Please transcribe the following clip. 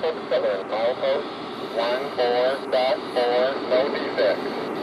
milepost 7, milepost 14.4, no defects.